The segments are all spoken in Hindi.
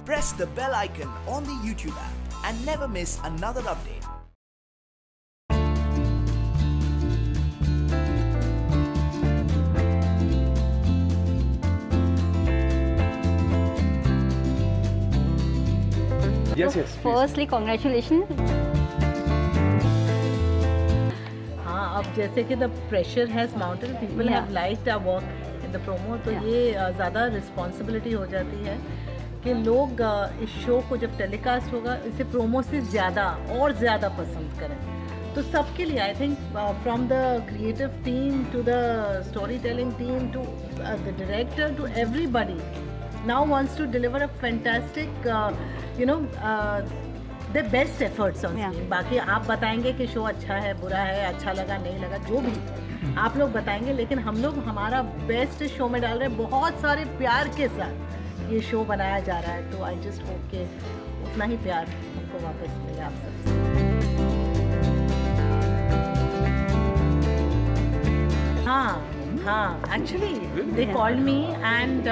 press the bell icon on the YouTube app and never miss another update. Yes, yes. please. Firstly, congratulations. हाँ अब जैसे कि the pressure has mountain people Yeah. Have liked our work in the promo तो Yeah. ये अ, ज़्यादा रिस्पॉन्सिबिलिटी हो जाती है कि लोग इस शो को जब टेलीकास्ट होगा इसे प्रोमो से ज़्यादा और ज़्यादा पसंद करें। तो सबके लिए I think from the creative team to the storytelling team to the director to everybody now wants to deliver a fantastic uh, you know uh, the best efforts on Yeah. बाकी आप बताएँगे कि शो अच्छा है बुरा है अच्छा लगा नहीं लगा जो भी। आप लोग बताएँगे लेकिन हम लोग हमारा बेस्ट शो में डाल रहे हैं बहुत सारे प्यार के साथ। ये शो बनाया जा रहा है तो आई जस्ट होप के उतना ही प्यार उनको वापस मिले आप सबसे। हाँ हाँ actually they called me and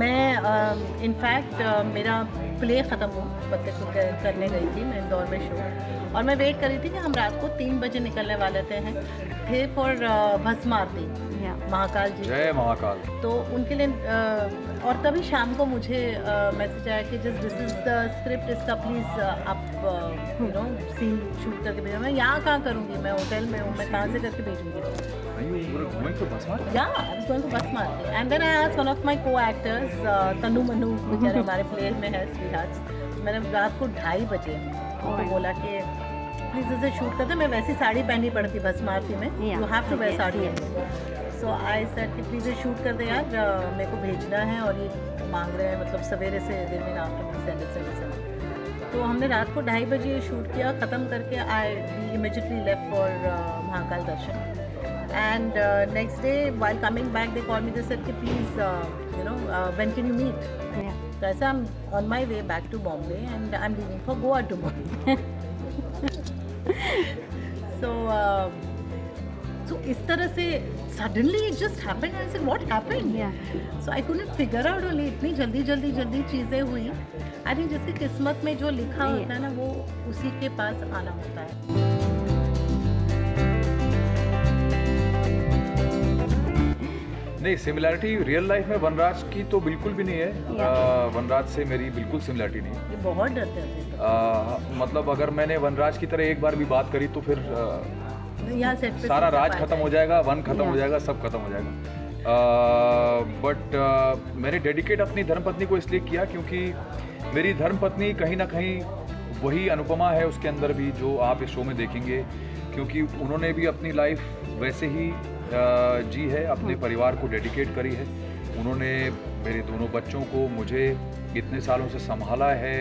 मैं इनफैक्ट uh, मेरा प्ले ख़त्म हो पत्ते को कर- करने गई थी मैं इंदौर में शो और मैं वेट कर रही थी कि हम रात को तीन बजे निकलने वाले थे हैं। थे फॉर भस्म आरती महाकाल जी। जय महाकाल। तो उनके लिए और तभी शाम को मुझे मैसेज आया कि just this is the script इसका प्लीज़ आप यू नो सीन शूट करके भेजो। मैं यहाँ कहाँ करूँगी? मैं होटल में हूँ मैं कहाँ से करके भेजूँगी? Yeah, I was going to bus market. And then I asked one of my co-actors, uh, Tanu Manu, बेचारे हमारे प्ले में है स्वीहार्ट्स मैंने रात को ढाई बजे उनको बोला कि प्लीज़ इसे शूट करते मैं वैसी साड़ी पहननी पड़ती बस मारती में। You have to wear sari. So I said कि प्लीज़ शूट कर दे यार। मेरे को भेजना है और ये मांग रहे हैं मतलब सवेरे से दिन में आफ्टर सेंड सेंड सेंड तो हमने रात को ढाई बजे शूट किया ख़त्म करके I immediately left for Mahakal darshan. And next day day coming back they call called me they कि please uh, you know uh, when can you meet Yeah. so I said I'm on my way back to Bombay and I'm leaving for Goa tomorrow so uh, so इस तरह से suddenly it just happened and I said what happened Yeah. so I couldn't figure out only इतनी जल्दी जल्दी जल्दी चीज़ें हुई आई थिंक जिसकी किस्मत में जो लिखा Yeah. होता है ना वो उसी के पास आना होता है नहीं सिमिलैरिटी रियल लाइफ में वनराज की तो बिल्कुल भी नहीं है। आ, वनराज से मेरी बिल्कुल सिमिलैरिटी नहीं है। ये बहुत डरते थे आ, मतलब अगर मैंने वनराज की तरह एक बार भी बात करी तो फिर आ, सारा राज खत्म हो। जाएगा वन खत्म हो जाएगा सब खत्म हो जाएगा। बट मैंने डेडिकेट अपनी धर्मपत्नी को इसलिए किया क्योंकि मेरी धर्मपत्नी कहीं ना कहीं वही अनुपमा है उसके अंदर भी जो आप इस शो में देखेंगे। क्योंकि उन्होंने भी अपनी लाइफ वैसे ही जी है अपने परिवार को डेडिकेट करी है। उन्होंने मेरे दोनों बच्चों को मुझे इतने सालों से संभाला है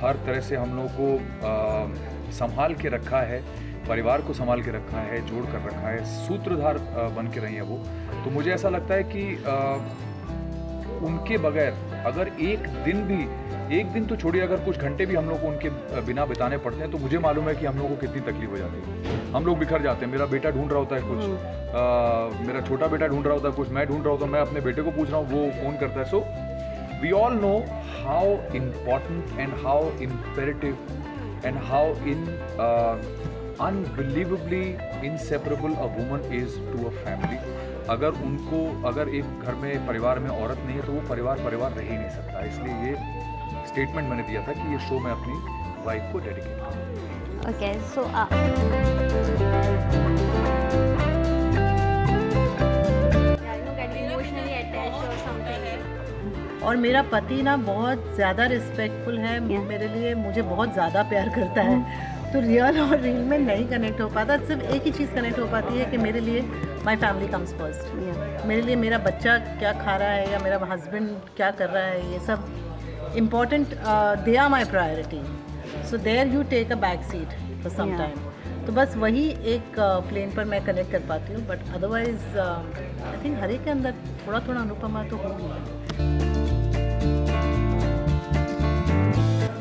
हर तरह से हम लोग को संभाल के रखा है परिवार को संभाल के रखा है जोड़ कर रखा है सूत्रधार बन के रही है वो। तो मुझे ऐसा लगता है कि अ, उनके बगैर अगर एक दिन भी एक दिन तो छोड़िए अगर कुछ घंटे भी हम लोग को उनके बिना बिताने पड़ते हैं तो मुझे मालूम है कि हम लोग को कितनी तकलीफ़ हो जाती है। हम लोग बिखर जाते हैं मेरा बेटा ढूंढ रहा होता है कुछ अ, मेरा छोटा बेटा ढूंढ रहा होता है कुछ मैं ढूंढ रहा होता हूँ मैं अपने बेटे को पूछ रहा हूँ वो फ़ोन करता है। So we all know how important and how imperative and how in unbelievably inseparable a woman is to a family. अगर उनको अगर एक घर में परिवार में औरत नहीं है तो वो परिवार परिवार रह ही नहीं सकता इसलिए ये स्टेटमेंट मैंने दिया था कि ये शो मैं अपनी वाइफ को डेडिकेट करूँ Okay, so uh. और मेरा पति ना बहुत ज़्यादा रिस्पेक्टफुल है Yeah. मेरे लिए मुझे बहुत ज़्यादा प्यार करता है तो रियल और रील में नहीं कनेक्ट हो पाता सिर्फ़ एक ही चीज़ कनेक्ट हो पाती है कि मेरे लिए माई फैमिली कम्स फ़र्स्ट मेरे लिए मेरा बच्चा क्या खा रहा है या मेरा हस्बैंड क्या कर रहा है ये सब important they are my priority so there you take a back seat for some time तो बस वही एक प्लेन पर मैं कनेक्ट कर पाती हूँ बट अदरवाइज़ आई थिंक हर एक के अंदर थोड़ा थोड़ा अनुपमा तो होगी।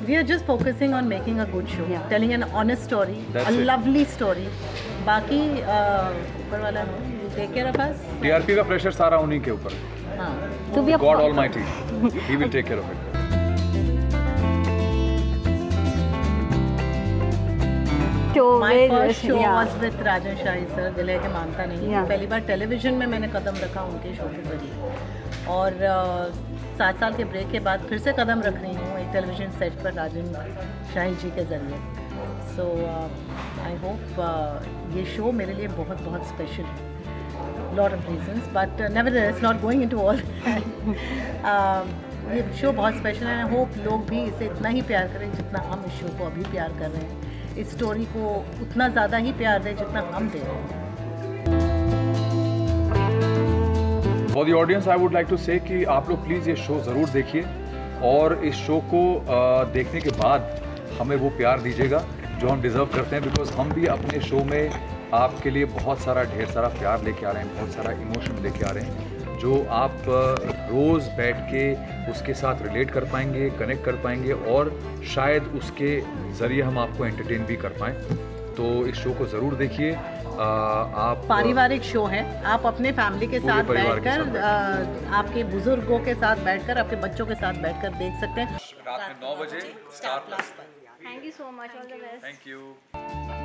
We are just focusing on making a good show, Yeah. telling an honest story, That's a it. बाकी uh, ऊपर वाला टीआरपी का प्रेशर सारा उन्हीं के ऊपर। God he will take care of it मानता नहीं। पहली बार टेलीविज़न में मैंने कदम रखा उनके शो के और सात साल के ब्रेक के बाद फिर से कदम रख रही हूँ एक टेलीविज़न सेट पर राजन शाही जी के ज़रिए। सो आई होप ये शो मेरे लिए बहुत बहुत स्पेशल है। Lot of reasons but uh, nevertheless not going into all. That um, ये शो बहुत स्पेशल है। आई होप लोग भी इसे इतना ही प्यार करें जितना हम इस शो को अभी प्यार कर रहे हैं। इस स्टोरी को उतना ज़्यादा ही प्यार दें जितना हम दे रहे हैं। For the audience I would like to say कि आप लोग प्लीज़ ये शो ज़रूर देखिए। और इस शो को अ, देखने के बाद हमें वो प्यार दीजिएगा। जो हम डिज़र्व करते हैं बिकॉज़ हम भी अपने शो में आपके लिए बहुत सारा ढेर सारा प्यार लेके आ रहे हैं बहुत सारा इमोशन लेके आ रहे हैं जो आप रोज़ बैठ के उसके साथ रिलेट कर पाएँगे कनेक्ट कर पाएँगे और शायद उसके ज़रिए हम आपको एंटरटेन भी कर पाएँ। तो इस शो को ज़रूर देखिए। आप पारिवारिक शो है। आप अपने फैमिली के साथ बैठकर आपके बुज़ुर्गों के साथ बैठकर आपके बच्चों के साथ बैठकर देख सकते हैं। रात में नौ बजे Star Plus Thank you so much. Thank All you. the best. Thank you.